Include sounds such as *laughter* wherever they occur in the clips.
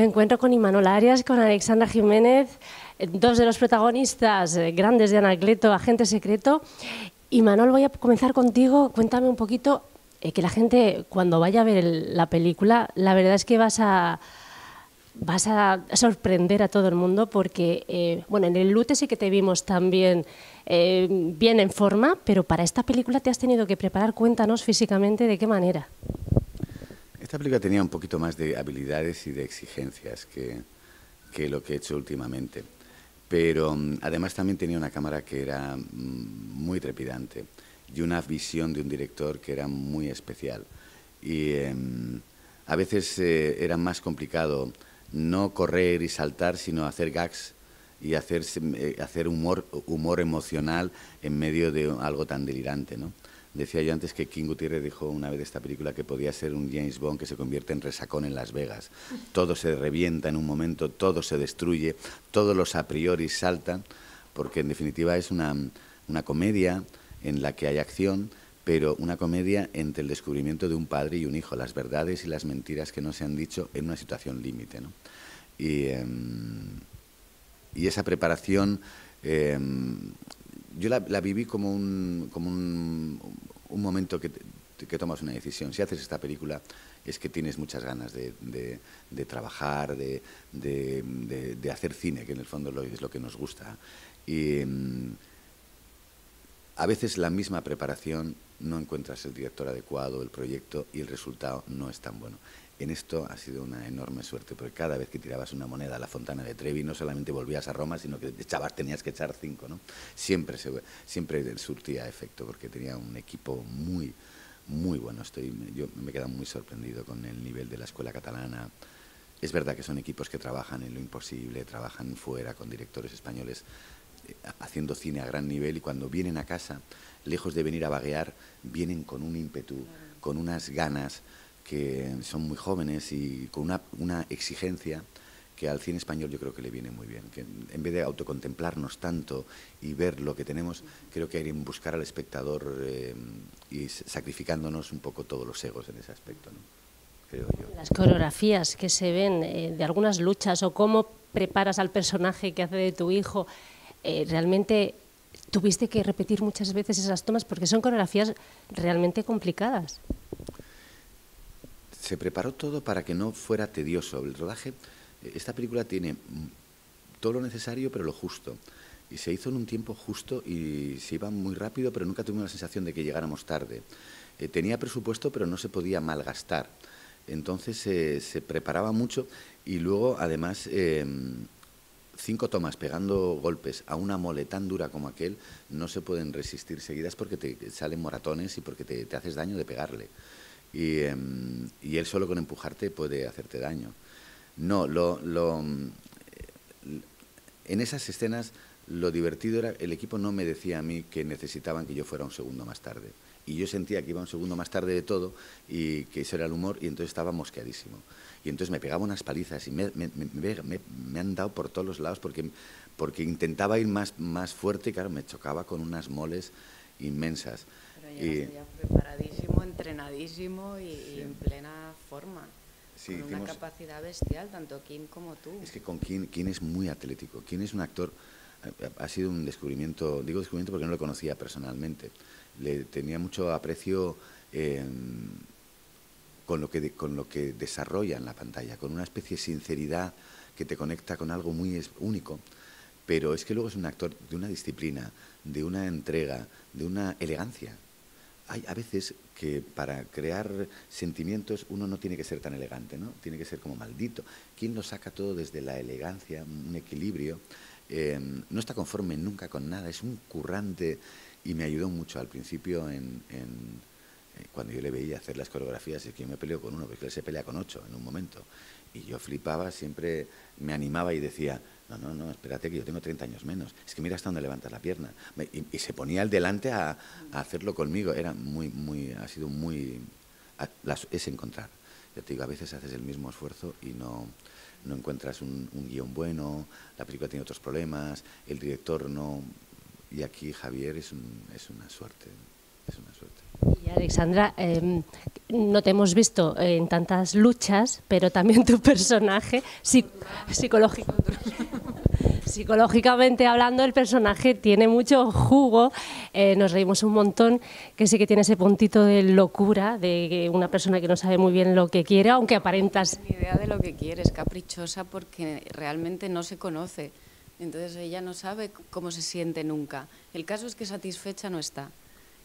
Me encuentro con Imanol Arias, con Alexandra Jiménez, eh, dos de los protagonistas eh, grandes de Anacleto, Agente Secreto. Imanol, voy a comenzar contigo. Cuéntame un poquito, eh, que la gente cuando vaya a ver la película, la verdad es que vas a, vas a sorprender a todo el mundo porque, bueno, en el Lute sí que te vimos también bien en forma, pero para esta película te has tenido que preparar. Cuéntanos físicamente de qué manera. Esta película tenía un poquito más de habilidades y de exigencias que, que lo que he hecho últimamente. Pero mm, además también tenía una cámara que era mm, muy trepidante y una visión de un director que era muy especial. Y em, a veces eh, era más complicado no correr y saltar, sino hacer gags y hacer, eh, hacer humor, humor emocional en medio de algo tan delirante. ¿no? Decía yo antes que King Gutiérrez dijo una vez de esta película que podía ser un James Bond que se convierte en resacón en Las Vegas. Todo se revienta en un momento, todo se destruye, todos los a priori saltan, porque en definitiva es una, una comedia en la que hay acción, pero una comedia entre el descubrimiento de un padre y un hijo, las verdades y las mentiras que no se han dicho en una situación límite. Y, em, y, esa preparación em, yo la, viví como un, como un, un momento que, que, tomas una decisión. Si haces esta película es que tienes muchas ganas de, de, trabajar, de, de, hacer cine, que en el fondo es lo que nos gusta. Y mm, a veces la misma preparación no encuentras el director adecuado, el proyecto y el resultado no es tan bueno. En esto ha sido una enorme suerte, porque cada vez que tirabas una moneda a la fontana de Trevi, no solamente volvías a Roma, sino que echabas, tenías que echar cinco, ¿no? Siempre, siempre surtía efecto, porque tenía un equipo muy, muy bueno. Estoy, yo me he quedado muy sorprendido con el nivel de la escuela catalana. Es verdad que son equipos que trabajan en lo imposible, trabajan fuera con directores españoles haciendo cine a gran nivel y cuando vienen a casa, lejos de venir a vaguear, vienen con un ímpetu, con unas ganas que son muy jóvenes y con una, una, exigencia que al cine español yo creo que le viene muy bien. Que en vez de autocontemplarnos tanto y ver lo que tenemos, creo que hay que buscar al espectador eh, y sacrificándonos un poco todos los egos en ese aspecto. ¿no? Creo yo. Las coreografías que se ven eh, de algunas luchas o cómo preparas al personaje que hace de tu hijo, eh, realmente tuviste que repetir muchas veces esas tomas porque son coreografías realmente complicadas se preparó todo para que no fuera tedioso. El rodaje, esta película tiene todo lo necesario, pero lo justo. Y se hizo en un tiempo justo y se iba muy rápido, pero nunca tuvimos la sensación de que llegáramos tarde. Eh, tenía presupuesto, pero no se podía malgastar. Entonces se preparaba mucho y luego, además, em, cinco tomas pegando golpes a una mole tan dura como aquel no se pueden resistir seguidas porque te salen moratones y porque te haces daño de pegarle. Em, y, él solo con empujarte puede hacerte daño. No, lo, lo, en esas escenas lo divertido era, el equipo no me decía a mí que necesitaban que yo fuera un segundo más tarde. Y yo sentía que iba un segundo más tarde de todo y que ese era el humor y entonces estaba mosqueadísimo. Y entonces me pegaba unas palizas y me, me, me, han dado por todos los lados porque, porque intentaba ir más, más fuerte y claro, me chocaba con unas moles inmensas. y, preparadísimo, entrenadísimo y, en plena forma. con una capacidad bestial, tanto Kim como tú. Es que con Kim, Kim es muy atlético. Kim es un actor, ha sido un descubrimiento, digo descubrimiento porque no lo conocía personalmente. Le tenía mucho aprecio con, lo que, con lo que desarrolla en la pantalla, con una especie de sinceridad que te conecta con algo muy único. Pero es que luego es un actor de una disciplina, de una entrega, de una elegancia hay a veces que para crear sentimientos uno no tiene que ser tan elegante, ¿no? Tiene que ser como maldito. ¿Quién lo saca todo desde la elegancia, un equilibrio? No está conforme nunca con nada, es un currante y me ayudó mucho al principio en, eh, cuando yo le veía hacer las coreografías, es que yo me peleo con uno, porque él se pelea con ocho en un momento. Y yo flipaba, siempre me animaba y decía, no, no, no, espérate que yo tengo 30 años menos. Es que mira hasta dónde levantas la pierna. Y, se ponía al delante a, hacerlo conmigo. Era muy, muy, ha sido muy... es encontrar. Ya te digo, a veces haces el mismo esfuerzo y no, no encuentras un, guion bueno, la película tiene otros problemas, el director no... Y aquí Javier es, un, es una suerte, es una suerte. Y Alexandra, em, no te hemos visto en tantas luchas, pero también tu personaje psicológico. Psicológicamente hablando, el personaje tiene mucho jugo, eh, nos reímos un montón, que sí que tiene ese puntito de locura, de una persona que no sabe muy bien lo que quiere, aunque aparentas... No idea de lo que quiere, es caprichosa porque realmente no se conoce, entonces ella no sabe cómo se siente nunca. El caso es que satisfecha no está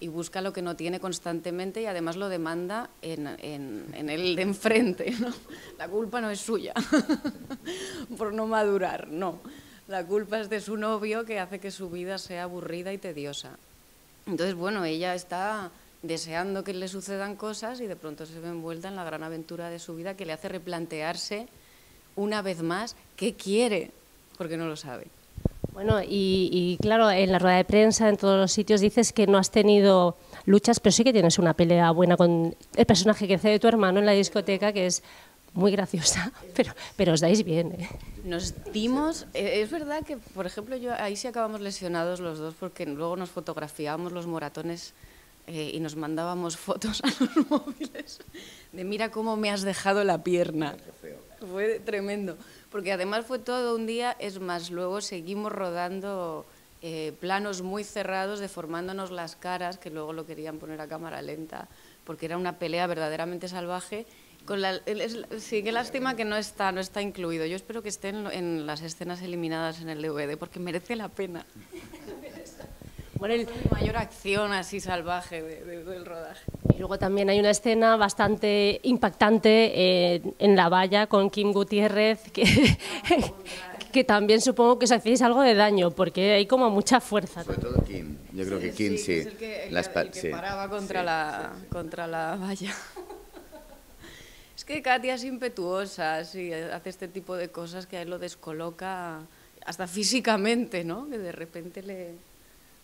y busca lo que no tiene constantemente y además lo demanda en, en, el de enfrente. ¿no? La culpa no es suya *laughs* por no madurar, no. La culpa es de su novio que hace que su vida sea aburrida y tediosa. Entonces, bueno, ella está deseando que le sucedan cosas y de pronto se ve envuelta en la gran aventura de su vida que le hace replantearse una vez más qué quiere, porque no lo sabe. Bueno, y, claro, en la rueda de prensa, en todos los sitios, dices que no has tenido luchas, pero sí que tienes una pelea buena con el personaje que hace de tu hermano en la discoteca, que es muy graciosa, *laughs* pero, pero os dais bien. ¿eh? Nos dimos, eh, es verdad que, por ejemplo, yo ahí sí acabamos lesionados los dos, porque luego nos fotografiábamos los moratones eh, y nos mandábamos fotos a los *laughs* móviles de mira cómo me has dejado la pierna. Fue tremendo porque además fue todo un día, es más, luego seguimos rodando eh, planos muy cerrados, deformándonos las caras, que luego lo querían poner a cámara lenta, porque era una pelea verdaderamente salvaje. Con la, sí, qué lástima que no está, no está incluido. Yo espero que esté en, las escenas eliminadas en el DVD, porque merece la pena. Bueno, el... mayor acción así salvaje del rodaje. Y luego también hay una escena bastante impactante eh, en la valla con Kim Gutiérrez, que, *laughs* que también supongo que os hacéis algo de daño, porque hay como mucha fuerza. Sobre todo Kim, yo creo que Kim sí. Es el que, paraba contra, la, contra la valla. *laughs* Es que Katia es impetuosa, hace este tipo de cosas que a él lo descoloca hasta físicamente, ¿no? Que de repente le,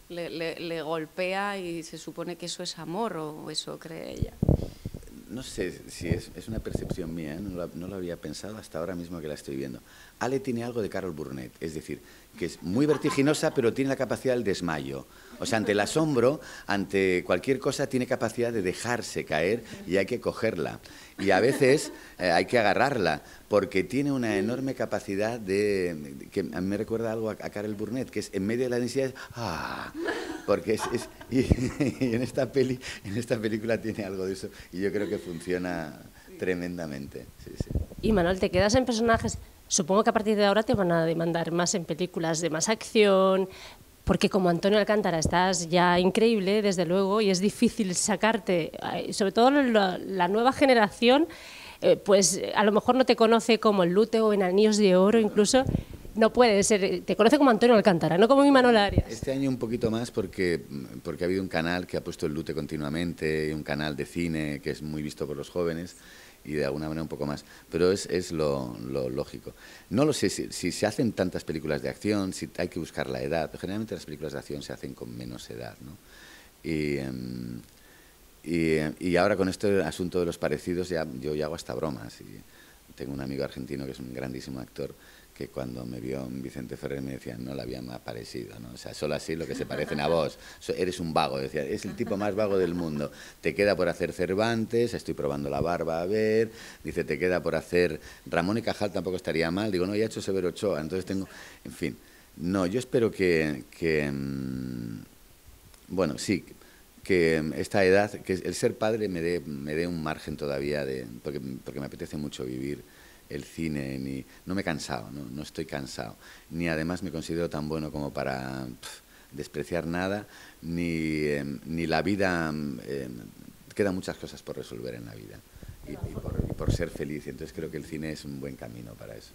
le, golpea y se supone que eso es amor o eso cree ella. No sé si es, una percepción mía, ¿eh? no, no, lo, había pensado hasta ahora mismo que la estoy viendo. Ale tiene algo de Carol Burnett, es decir, que es muy vertiginosa pero tiene la capacidad del desmayo. O sea, ante el asombro, ante cualquier cosa, tiene capacidad de dejarse caer y hay que cogerla. Y a veces *laughs* eh, hay que agarrarla, porque tiene una enorme capacidad de... que a mí me recuerda algo a, Karel Burnett, que es en medio de la densidad, ¡ah! Porque es... *laughs* y, en, esta peli, en esta película tiene algo de eso, y yo creo que funciona tremendamente. Y Manuel, ¿te quedas en personajes? Supongo que a partir de ahora te van a demandar más en películas de más acción, porque como Antonio Alcántara estás ya increíble, desde luego, y es difícil sacarte, eh, sobre todo la, nueva generación, eh, pues a lo mejor no te conoce como el Lute o en Anillos de Oro, incluso no puede ser, te conoce como Antonio Alcántara, no como mi Manuel Arias. Este año un poquito más porque, porque ha habido un canal que ha puesto el Lute continuamente, un canal de cine que es muy visto por los jóvenes y de alguna manera un poco más. Pero es, es lo, lógico. No lo sé si, se hacen tantas películas de acción, si hay que buscar la edad. Generalmente las películas de acción se hacen con menos edad. ¿no? Y, em, y, ahora con este asunto de los parecidos, ya, yo ya hago hasta bromas. Y tengo un amigo argentino que es un grandísimo actor que cuando me vio Vicente Ferrer me decía, no le había más parecido, ¿no? O sea, solo así lo que se parecen a vos. *laughs* Eres un vago, decía, es el tipo más vago del mundo. Te queda por hacer Cervantes, estoy probando la barba a ver, dice, te queda por hacer Ramón y Cajal tampoco estaría mal, digo, no, ya he hecho Severo Ochoa, entonces tengo, en fin. No, yo espero que, que mm, bueno, sí, que esta edad, que el ser padre me dé, me dé un margen todavía, de, porque, porque me apetece mucho vivir el cine, ni no me he cansado, no, no estoy cansado, ni además me considero tan bueno como para despreciar nada, ni, em, ni la vida, eh, quedan muchas cosas por resolver en la vida. Y, por, ser feliz. Entonces creo que el cine es un buen camino para eso.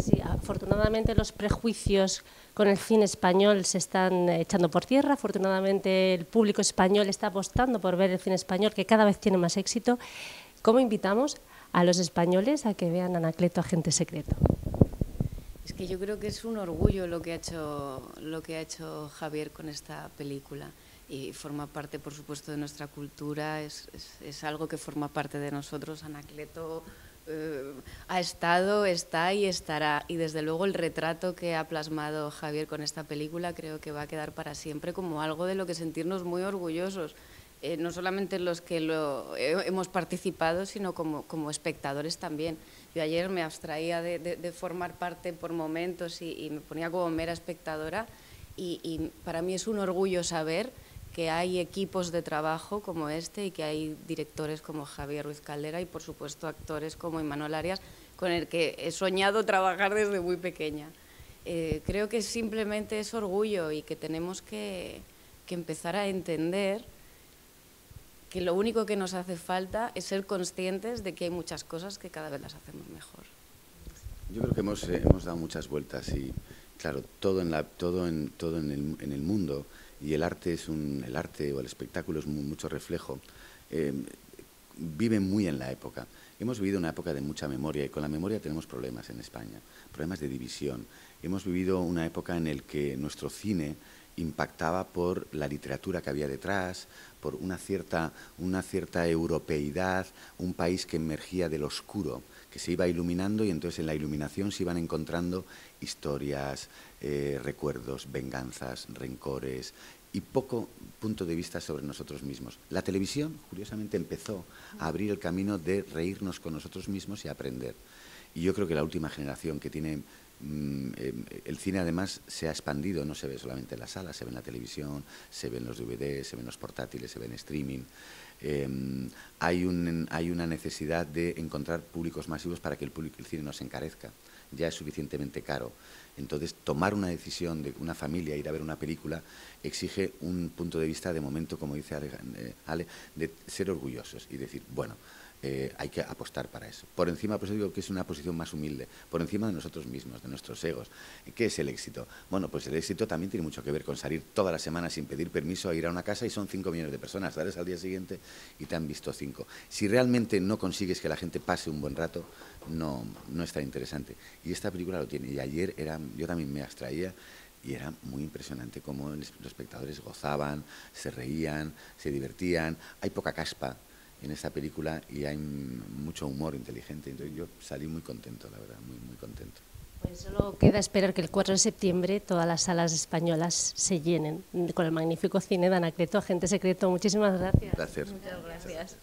Sí, afortunadamente los prejuicios con el cine español se están echando por tierra. Afortunadamente el público español está apostando por ver el cine español, que cada vez tiene más éxito. ¿Cómo invitamos a los españoles a que vean Anacleto Agente Secreto. Es que yo creo que es un orgullo lo que ha hecho, lo que ha hecho Javier con esta película y forma parte, por supuesto, de nuestra cultura, es, es, algo que forma parte de nosotros. Anacleto eh, ha estado, está y estará. Y desde luego el retrato que ha plasmado Javier con esta película creo que va a quedar para siempre como algo de lo que sentirnos muy orgullosos eh, no solamente los que lo hemos participado, sino como, espectadores también. Yo ayer me abstraía de, formar parte por momentos y, me ponía como mera espectadora y, para mí es un orgullo saber que hay equipos de trabajo como este y que hay directores como Javier Ruiz Caldera y por supuesto actores como Imanol Arias con el que he soñado trabajar desde muy pequeña. Eh, creo que simplemente es orgullo y que tenemos que empezar a entender que lo único que nos hace falta es ser conscientes de que hay muchas cosas que cada vez las hacemos mejor. Yo creo que hemos, eh, hemos dado muchas vueltas y, claro, todo en, la, todo en, todo en, el, mundo y el arte es un, el arte o el espectáculo es mucho reflejo, eh, vive muy en la época. Hemos vivido una época de mucha memoria y con la memoria tenemos problemas en España, problemas de división. Hemos vivido una época en la que nuestro cine impactaba por la literatura que había detrás, por una cierta, una cierta europeidad, un país que emergía del oscuro, que se iba iluminando y entonces en la iluminación se iban encontrando historias, eh, recuerdos, venganzas, rencores y poco punto de vista sobre nosotros mismos. La televisión, curiosamente, empezó a abrir el camino de reírnos con nosotros mismos y aprender. Y yo creo que la última generación que tiene el cine además se ha expandido, no se ve solamente en la sala, se ve en la televisión, se ve en los DVDs, se ve en los portátiles, se ve en streaming. Em, hay, un, hay una necesidad de encontrar públicos masivos para que el, público, el cine no se encarezca. Ya es suficientemente caro. Entonces, tomar una decisión de una familia, ir a ver una película, exige un punto de vista de momento, como dice eh, Ale, de ser orgullosos y decir, bueno, eh, hay que apostar para eso. Por encima, pues digo que es una posición más humilde, por encima de nosotros mismos, de nuestros egos. ¿Qué es el éxito? Bueno, pues el éxito también tiene mucho que ver con salir toda la semana sin pedir permiso a ir a una casa y son cinco millones de personas, sales al día siguiente y te han visto cinco. Si realmente no consigues que la gente pase un buen rato, no, no es tan interesante. Y esta película lo tiene. Y ayer era, yo también me abstraía y era muy impresionante cómo los espectadores gozaban, se reían, se divertían. Hay poca caspa en esta película y hay mucho humor inteligente. Entonces yo salí muy contento, la verdad, muy, muy contento. Pues solo queda esperar que el 4 de septiembre todas las salas españolas se llenen con el magnífico cine de Anacleto, Agente Secreto. Muchísimas gracias. Gracias. Muchas gracias.